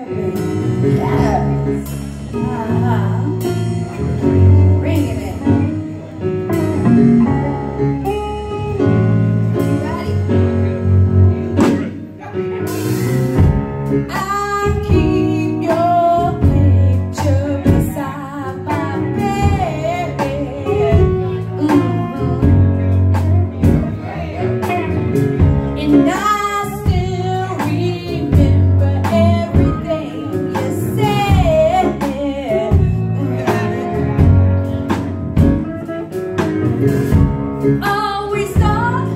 Won't you call me sometime?